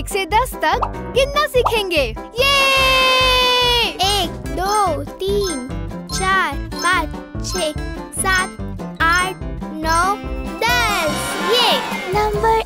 एक से दस तक गिनना सीखेंगे। ये एक दो तीन चार पाँच छ सात आठ नौ दस। ये नंबर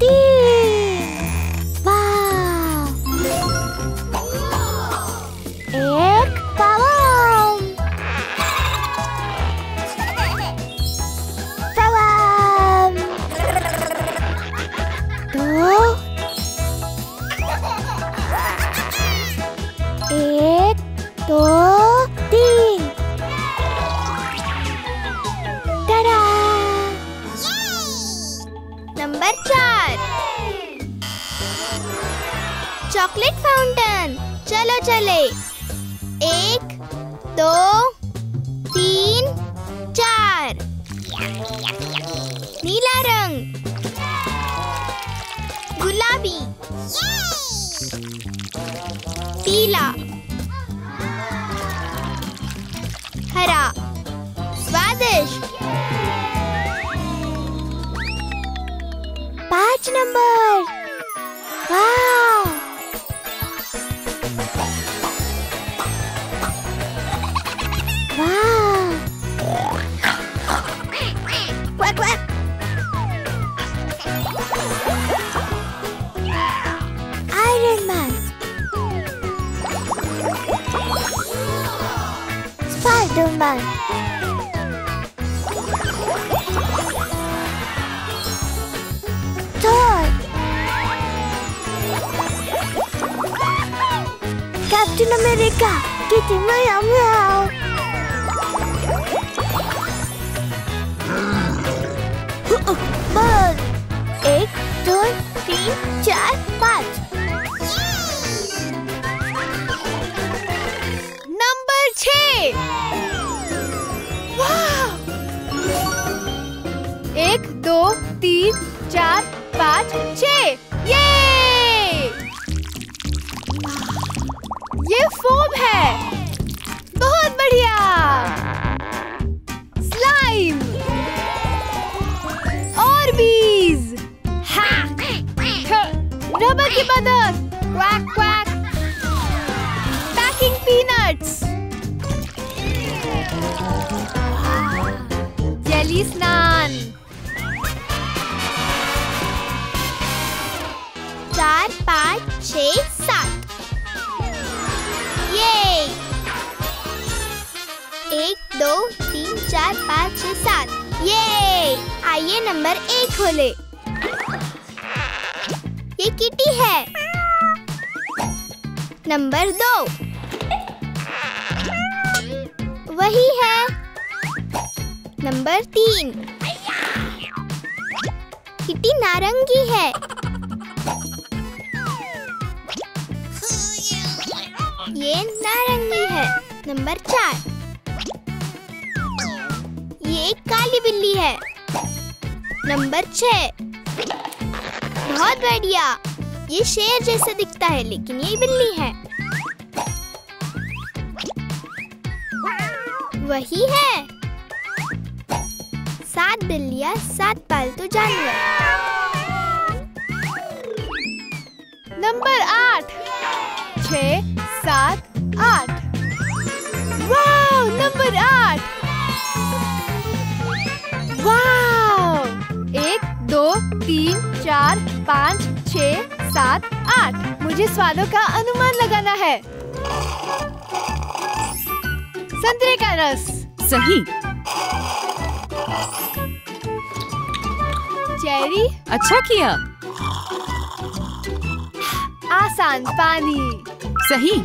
15! Chocolate fountain. चलो, चले। एक, दो, तीन, चार। नीला रंग। गुलाबी। पीला। हरा। स्वादिष्ट। पाँच number. Spiderman Thor Captain America kitty meow meow bird एक दो तीन चार पाँच नंबर तीन चार पाँच छ। ये! फोम है। दो, तीन, चार, पाँच, छः, सात। ये आइए नंबर एक खोले। ये किटी है। नंबर दो। वही है। नंबर तीन। किटी नारंगी है। ये नारंगी है। नंबर चार। ये एक काली बिल्ली है। नंबर छह। बहुत बढ़िया। ये शेर जैसा दिखता है, लेकिन ये बिल्ली है। वही है। सात बिल्लियाँ, सात पालतू जानवर। नंबर आठ। छ सात, आठ। वाह नंबर आठ। पाँच छ सात आठ। मुझे स्वादों का अनुमान लगाना है। संतरे का रस। सही। चेरी। अच्छा किया। आसान पानी। सही।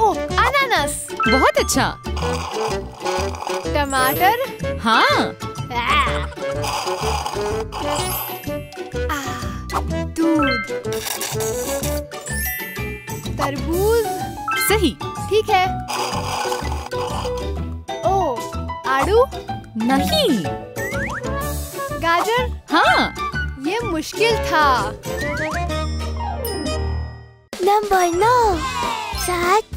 ओ अनानास। बहुत अच्छा। टमाटर। हाँ। आ, दूध तरबूज। सही। ठीक है। ओ आड़ू? नहीं। गाजर? हाँ। ये मुश्किल था। नंबर नौ। सात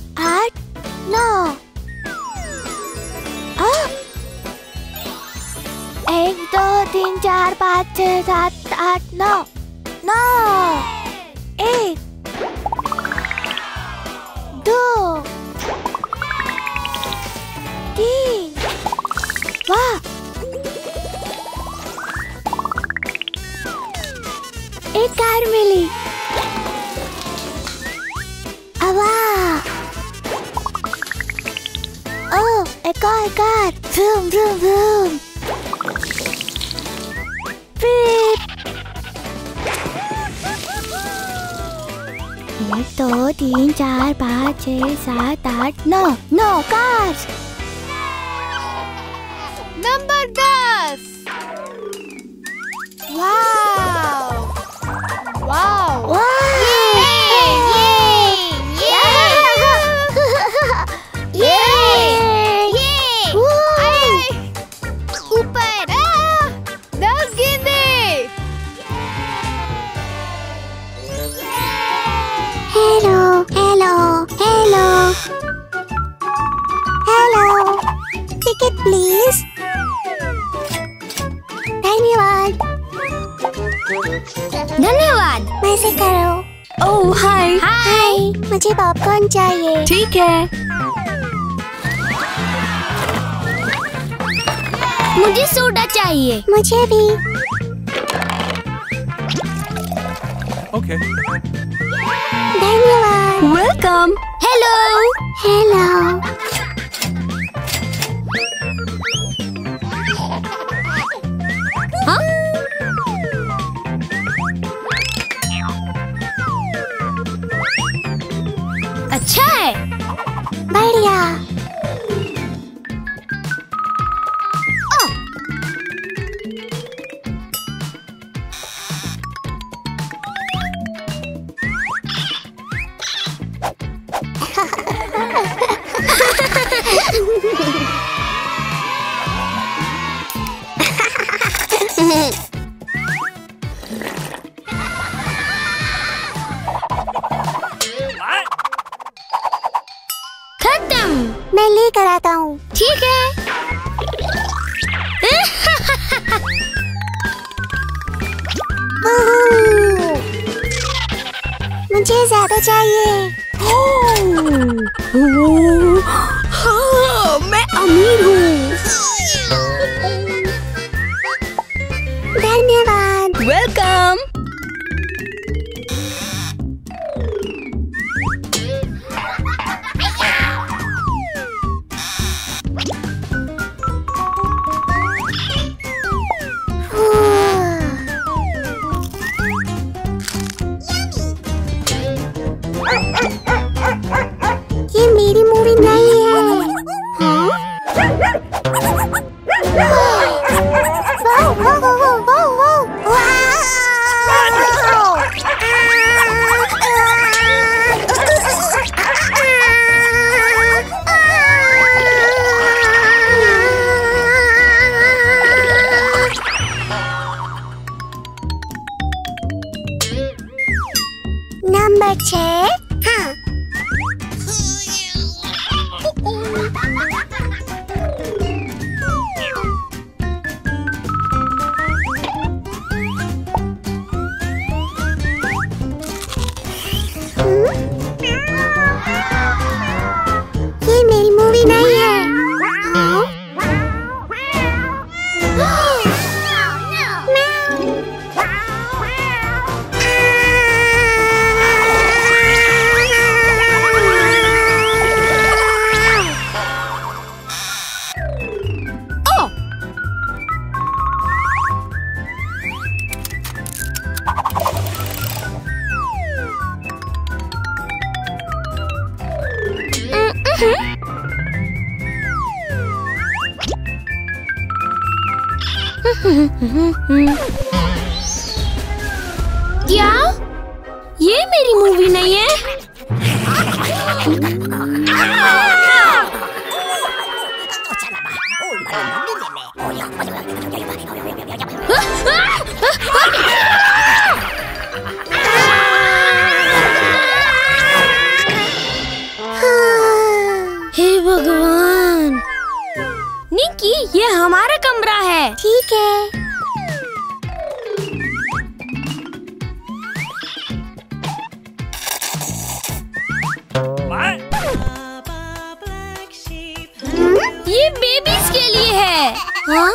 तीन, चार, पाँच, छः, सात, आठ, नौ। नौ। एक। दो। तीन। वाह। एक कार मिली। अवा ओ, एक और एक और vroom vroom vroom एक दो तीन चार पाँच छ सात आठ नौ नौ कार। नंबर दस। वाओ। वाओ। ऊपर वैसे करो ओह हाय हाय मुझे पॉपकॉर्न चाहिए। ठीक है। मुझे सोडा चाहिए। मुझे भी। Okay. धन्यवाद। वेलकम हेलो हेलो मुझे ज़्यादा चाहिए। हाँ मैं अमीर हूँ। धन्यवाद। वेलकम। क्या? ये मेरी मूवी नहीं है? हे भगवान। निकी, ये हमारा कमरा है। ठीक है। लिए है। हाँ?